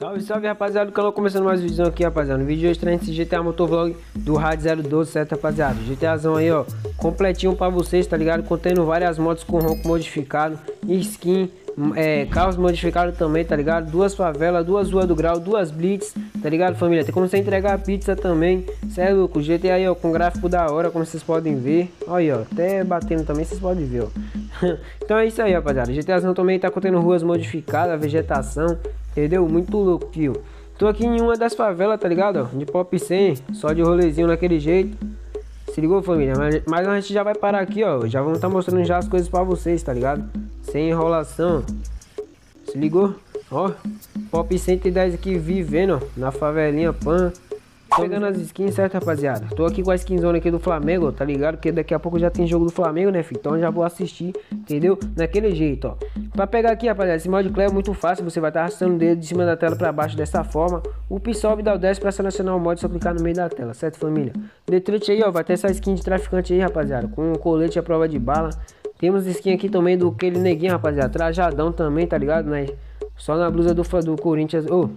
Salve, salve rapaziada canal, começando mais vídeo aqui rapaziada No vídeo de hoje traz esse GTA Motovlog do Rádio 012, certo rapaziada GTAzão aí ó, completinho pra vocês, tá ligado? Contendo várias motos com ronco modificado, skin, é, carros modificados também, tá ligado? Duas favelas, duas ruas do grau, duas blitz, tá ligado família? Tem como você entregar pizza também, cê é louco, GTA aí ó, com gráfico da hora, como vocês podem ver Olha ó, até batendo também, vocês podem ver ó Então é isso aí rapaziada, GTAzão também tá contendo ruas modificadas, vegetação Entendeu? Muito louco, tio. Tô aqui em uma das favelas, tá ligado? De pop 100, só de rolezinho naquele jeito. Se ligou, família? Mas, mas a gente já vai parar aqui, ó. Já vamos estar tá mostrando já as coisas pra vocês, tá ligado? Sem enrolação. Se ligou? Ó, Pop 110 aqui vivendo, ó, na favelinha Pan. Pegando as skins, certo, rapaziada? Tô aqui com a skinzona aqui do Flamengo, tá ligado? Porque daqui a pouco já tem jogo do Flamengo, né, filho? Então já vou assistir, entendeu? Naquele jeito, ó. Pra pegar aqui, rapaziada, esse mod Clay é muito fácil. Você vai estar tá arrastando o dedo de cima da tela pra baixo dessa forma. O PSOB dá o 10 pra selecionar o mod, só clicar no meio da tela, certo, família? Detrute aí, ó, vai ter essa skin de traficante aí, rapaziada. Com um colete à prova de bala. Temos skin aqui também do aquele neguinho, rapaziada. Trajadão também, tá ligado, né? Só na blusa do, do Corinthians. Ô,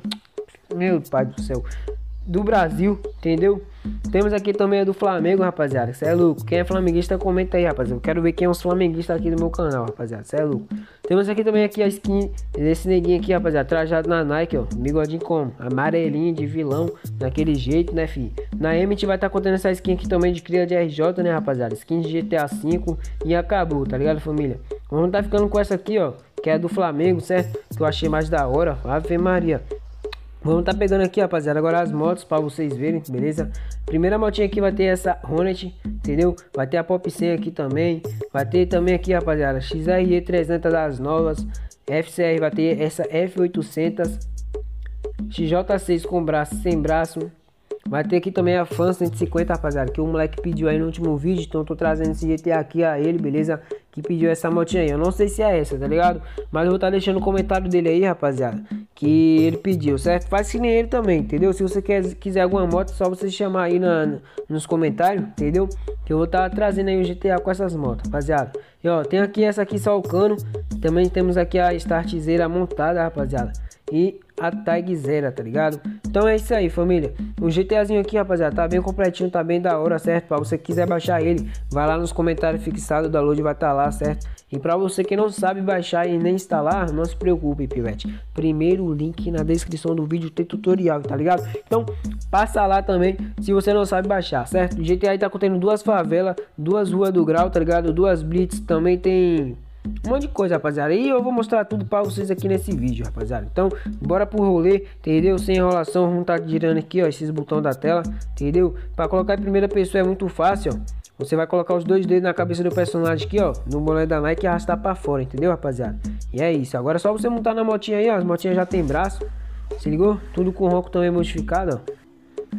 oh, meu pai do céu do Brasil, entendeu? Temos aqui também a do Flamengo, rapaziada. Cê é louco. Quem é flamenguista, comenta aí, rapaziada. Eu quero ver quem é os flamenguistas aqui do meu canal, rapaziada. Cê é louco. Temos aqui também aqui a skin desse neguinho aqui, rapaziada. Trajado na Nike, ó. Bigodinho como? Amarelinho de vilão. Daquele jeito, né, fi? Na M a gente vai estar tá contando essa skin aqui também de cria de RJ, né, rapaziada? Skin de GTA V. E acabou, tá ligado, família? Vamos tá ficando com essa aqui, ó. Que é do Flamengo, certo? Que eu achei mais da hora. Ave Maria. Vamos tá pegando aqui, rapaziada, agora as motos para vocês verem, beleza? Primeira motinha aqui vai ter essa Hornet, entendeu? Vai ter a Pop 100 aqui também. Vai ter também aqui, rapaziada, XRE 300 das novas. FCR vai ter essa F800. XJ6 com braço sem braço. Vai ter aqui também a Fan 150, rapaziada, que o moleque pediu aí no último vídeo, então eu tô trazendo esse GTA aqui a ele, beleza? Que pediu essa motinha aí, eu não sei se é essa, tá ligado? Mas eu vou estar tá deixando o comentário dele aí, rapaziada, que ele pediu, certo? Faz que nem ele também, entendeu? Se você quer, quiser alguma moto, só você chamar aí na, nos comentários, entendeu? Que eu vou estar tá trazendo aí o GTA com essas motos, rapaziada. E ó, tem aqui essa aqui só o cano, também temos aqui a startzeira montada, rapaziada e a tag zero, tá ligado? Então é isso aí, família. O GTAzinho aqui, rapaziada, tá bem completinho, tá bem da hora, certo? Pra você que quiser baixar ele, vai lá nos comentários fixados, o download vai estar tá lá, certo? E pra você que não sabe baixar e nem instalar, não se preocupe, pivete. Primeiro link na descrição do vídeo tem tutorial, tá ligado? Então, passa lá também se você não sabe baixar, certo? O GTA tá contendo duas favelas, duas ruas do grau, tá ligado? Duas blitz, também tem um monte de coisa, rapaziada. E eu vou mostrar tudo para vocês aqui nesse vídeo, rapaziada. Então, bora pro rolê, entendeu? Sem enrolação, vamos tá girando aqui, ó, esses botões da tela, entendeu? Para colocar em primeira pessoa é muito fácil, ó. Você vai colocar os dois dedos na cabeça do personagem aqui, ó, no boné da Nike e arrastar para fora, entendeu, rapaziada? E é isso. Agora é só você montar na motinha aí, ó. As motinhas já tem braço. Se ligou? Tudo com ronco também modificado, ó.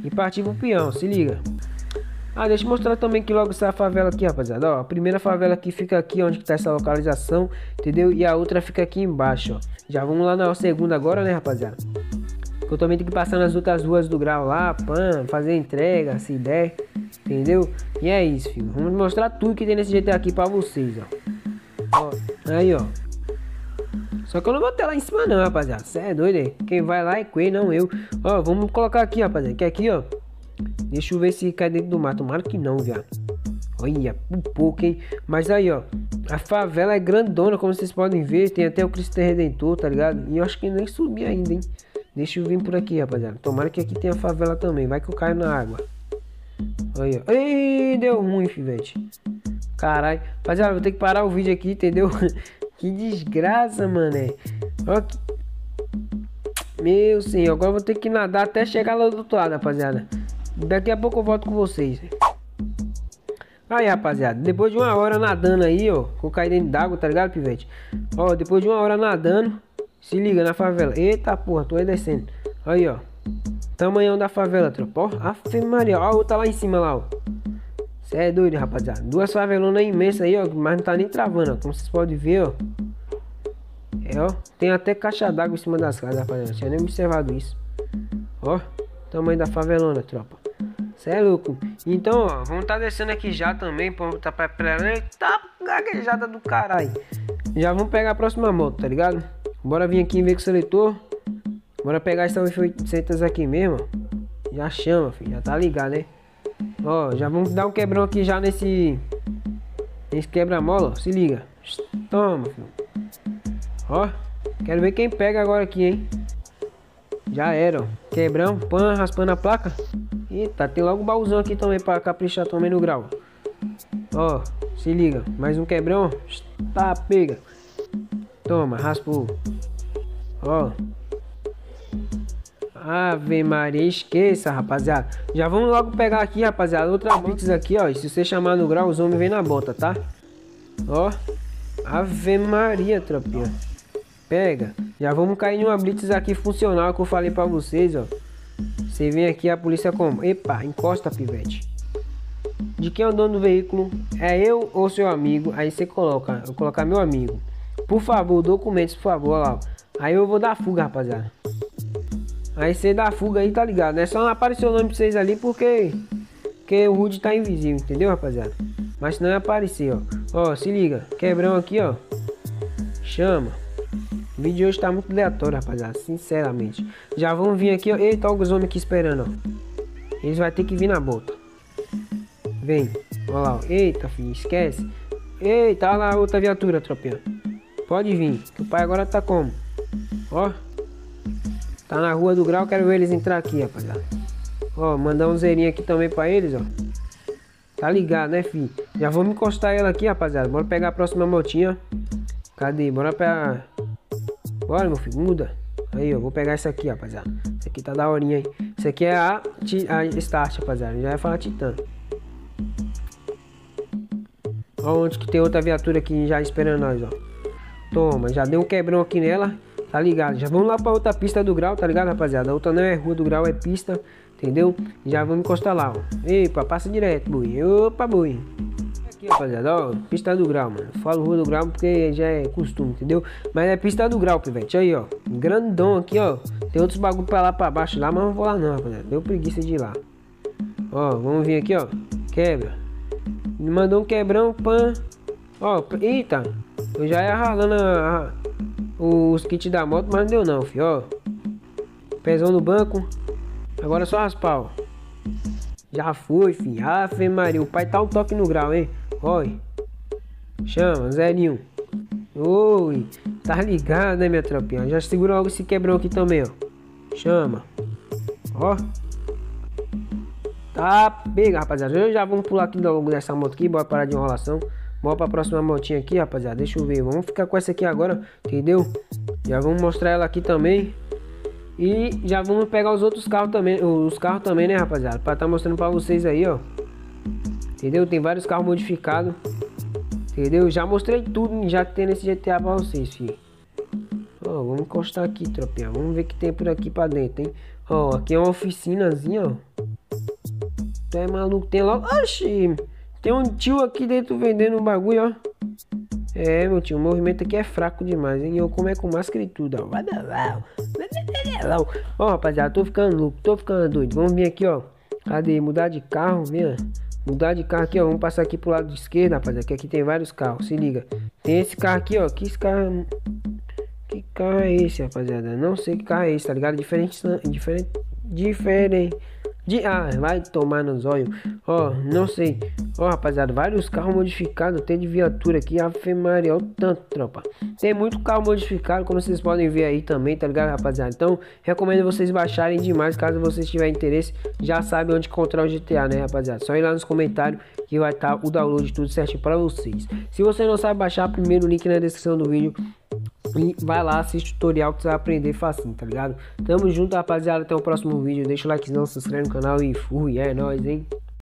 E partir pro peão, se liga. Ah, deixa eu mostrar também que logo essa favela aqui, rapaziada. Ó, a primeira favela aqui fica aqui, onde que tá essa localização, entendeu? E a outra fica aqui embaixo, ó. Já vamos lá na segunda agora, né, rapaziada? Eu também tenho que passar nas outras ruas do grau lá, pan, fazer entrega, se der, entendeu? E é isso, filho. Vamos mostrar tudo que tem nesse GTA aqui pra vocês, ó. ó aí, ó. Só que eu não vou ter lá em cima não, rapaziada. Cê é doido, hein? Quem vai lá é Quay, não eu. Ó, vamos colocar aqui, rapaziada. Que aqui, ó. Deixa eu ver se cai dentro do mato. Tomara que não, viado. Olha, um pouco, hein? Mas aí, ó. A favela é grandona, como vocês podem ver. Tem até o Cristo Redentor, tá ligado? E eu acho que nem subi ainda, hein? Deixa eu vir por aqui, rapaziada. Tomara que aqui tenha favela também. Vai que eu caio na água. Aí, ó. Ei, deu ruim, fivete. Caralho. Rapaziada, vou ter que parar o vídeo aqui, entendeu? que desgraça, mané. Ó, que... Meu senhor, agora vou ter que nadar até chegar lá do outro lado, rapaziada. Daqui a pouco eu volto com vocês. Aí, rapaziada, depois de uma hora nadando aí, ó, com cair dentro d'água, tá ligado, pivete? Ó, depois de uma hora nadando, se liga na favela. Eita porra, tô aí descendo. Aí, ó. Tamanhão da favela, tropa. Ó, Afe Maria, ó, outra lá em cima lá, ó. Cê é doido, rapaziada. Duas favelonas imensas aí, ó, mas não tá nem travando, ó. Como vocês podem ver, ó. É, ó. Tem até caixa d'água em cima das casas, rapaziada. Tinha nem observado isso. Ó, tamanho da favelona, tropa. Cê é louco. Então, ó, vamos tá descendo aqui já também. Pra tá preparando. Tá gaguejada do caralho. Já vamos pegar a próxima moto, tá ligado? Bora vir aqui ver com o seletor. Bora pegar essa 800 aqui mesmo. Já chama, filho. Já tá ligado, né? Ó, já vamos dar um quebrão aqui já nesse... Nesse quebra-mola, se liga. Toma, filho. Ó, quero ver quem pega agora aqui, hein? Já era, ó. Quebrão, pan, raspando a placa. Eita, tem logo um baúzão aqui também pra caprichar também no grau. Ó, se liga. Mais um quebrão. Tá, pega. Toma, raspou. Ó. Ave Maria, esqueça, rapaziada. Já vamos logo pegar aqui, rapaziada. Outra blitz aqui, ó. E se você chamar no grau, os homens vêm na bota, tá? Ó. Ave Maria, tropinha. Pega. Já vamos cair em uma blitz aqui funcional que eu falei pra vocês, ó. Você vem aqui, a polícia como? Epa, encosta, pivete. De quem é o dono do veículo? É eu ou seu amigo? Aí você coloca, eu colocar meu amigo. Por favor, documentos, por favor, lá. Aí eu vou dar fuga, rapaziada. Aí você dá fuga aí, tá ligado? É só não aparecer o nome pra vocês ali porque, porque o Rude tá invisível, entendeu, rapaziada? Mas não é aparecer, ó. Ó, se liga. Quebrão aqui, ó. Chama. O vídeo de hoje tá muito aleatório, rapaziada. Sinceramente. Já vão vir aqui, ó. Eita, olha os homens aqui esperando, ó. Eles vão ter que vir na bota. Vem. Olha lá, ó. Eita, filho, esquece. Eita, olha lá outra viatura, tropinha. Pode vir, que o pai agora tá como? Ó. Tá na rua do grau, quero ver eles entrar aqui, rapaziada. Ó, mandar um zerinho aqui também pra eles, ó. Tá ligado, né, filho? Já vamos encostar ela aqui, rapaziada. Bora pegar a próxima motinha. Cadê? Bora pegar... Bora, meu filho, muda. Aí, ó, vou pegar essa aqui, rapaziada. Essa aqui tá da horinha aí. Essa aqui é a, a Start, rapaziada. Já vai falar Titã. Ó, onde que tem outra viatura aqui já esperando nós, ó. Toma, já deu um quebrão aqui nela. Tá ligado? Já vamos lá pra outra pista do grau, tá ligado, rapaziada? A outra não é rua do grau, é pista, entendeu? Já vamos encostar lá, ó. Epa, passa direto, boi. Opa, boi. Aqui, rapaziada, ó. Pista do grau, mano. Falo rua do grau porque já é costume, entendeu? Mas é pista do grau, pivete. Aí, ó. Grandão aqui, ó. Tem outros bagulho pra lá, pra baixo lá, mas não vou lá não, rapaziada. Deu preguiça de ir lá. Ó, vamos vir aqui, ó. Quebra. Me mandou um quebrão, pan. Ó, eita. Eu já ia ralando a, a os kits da moto, mas não deu não, filho, ó. Pezão no banco. Agora é só raspar, ó. Já foi, filho. Ave Maria, o pai tá um toque no grau, hein? Oi. Chama, zerinho. Oi. Tá ligado, né, minha tropinha? Já segura logo esse quebrão aqui também, ó. Chama. Ó. Tá, pega, rapaziada. Eu já vamos pular aqui logo dessa moto aqui. Bora parar de enrolação. Bora pra próxima motinha aqui, rapaziada. Deixa eu ver. Vamos ficar com essa aqui agora, entendeu? Já vamos mostrar ela aqui também. E já vamos pegar os outros carros também. Os carros também, né, rapaziada? Pra estar tá mostrando pra vocês aí, ó. Entendeu? Tem vários carros modificados. Entendeu? Já mostrei tudo já que tem nesse GTA pra vocês, filho. Ó, vamos encostar aqui, tropinha. Vamos ver o que tem por aqui pra dentro, hein? Ó, aqui é uma oficinazinha, ó. Tu é maluco? Tem logo... Oxi! Tem um tio aqui dentro vendendo um bagulho, ó. É, meu tio, o movimento aqui é fraco demais, hein? Eu como é com máscara e tudo, ó. Ó, rapaziada, tô ficando louco, tô ficando doido. Vamos vir aqui, ó. Cadê? Mudar de carro, vem, Mudar de carro aqui, ó. Vamos passar aqui pro lado esquerdo, rapaziada. Que aqui tem vários carros, se liga. Tem esse carro aqui, ó. Que esse carro... Que carro é esse, rapaziada? Não sei que carro é esse, tá ligado? Diferente... Diferente... Diferente... De, ah, vai tomar nos olhos. Ó, oh, não sei. Ó, oh, rapaziada, vários carros modificados. Tem de viatura aqui. Ave Maria, o tanto, tropa. Tem muito carro modificado, como vocês podem ver aí também, tá ligado, rapaziada? Então, recomendo vocês baixarem demais. Caso vocês tiverem interesse, já sabem onde encontrar o GTA, né, rapaziada? Só ir lá nos comentários que vai estar tá o download tudo certinho para vocês. Se você não sabe baixar, primeiro link na descrição do vídeo. E vai lá, assiste o tutorial que você vai aprender facinho, tá ligado? Tamo junto, rapaziada. Até o próximo vídeo. Deixa o likezão, se inscreve no canal e fui. É nóis, hein?